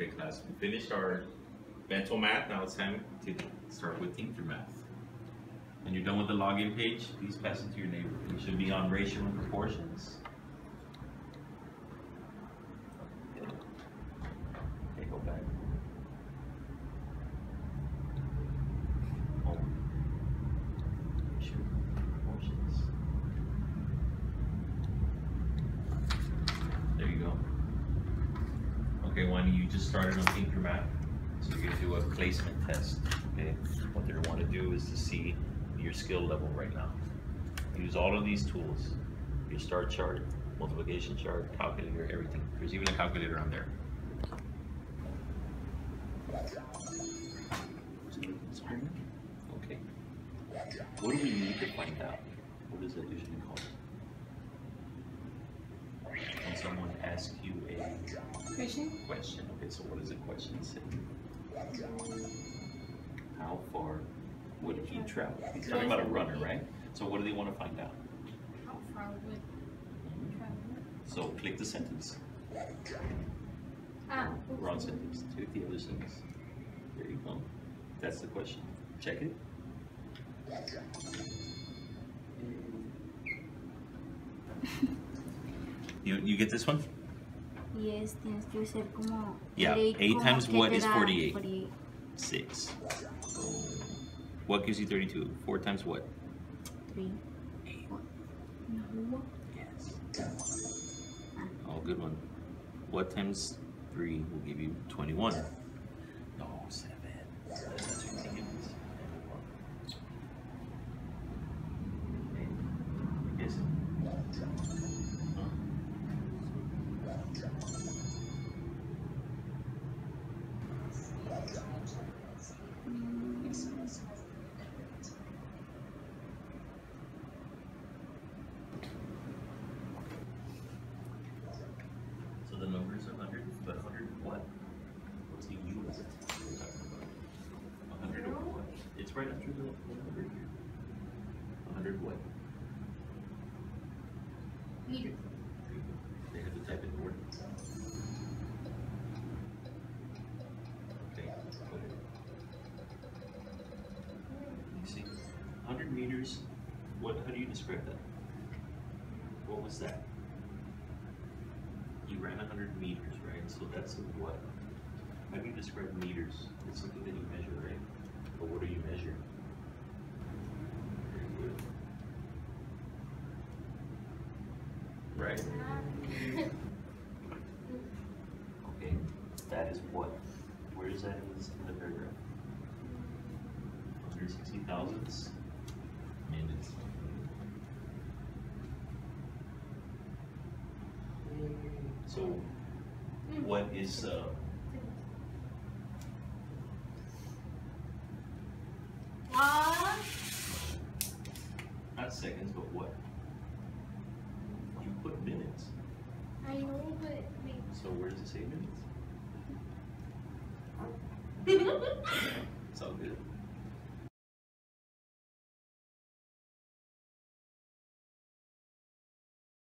Okay, class, we finished our mental math. Now it's time to start with think through math. When you're done with the login page, please pass it to your neighbor. You should be on ratio and proportions. Okay, Okay, go back. Home. Ratio and proportions. There you go. Okay, Wani, you just started on Your Math, so you're gonna do a placement test, okay? What they want to do is to see your skill level right now. Use all of these tools, your star chart, multiplication chart, calculator, everything. There's even a calculator on there. Okay. What do we need to find out? What is that usually called? When someone asks you Question? question, okay, so what does the question say? How far would he travel? He's talking about a runner, right? So what do they want to find out? How far would you travel? So click the sentence. Ah, Wrong sentence. Click the other sentence. There you go. That's the question. Check it. You, you get this one? Yes, tienes que como. Yeah, 8 como times what is 48? 48? 6. What gives you 32? 4 times what? 3. 8. No. Yes. Ah. Oh, good one. What times 3 will give you 21? No, 7. It's right after the the number here. 100 what? meter. They have to type in the word. Okay, put it. You see, 100 meters, what, how do you describe that? What was that? You ran 100 meters, right? So that's a what? How do you describe meters? It's something that you measure, right? But what are you measuring? Very good. Right? Okay, that is what? Where is that in this, in the paragraph? Hundred sixty thousandths minutes. So, what is, uh, Ah, not seconds, but what? You put minutes, I know, but wait. So where does it say minutes? It's all good.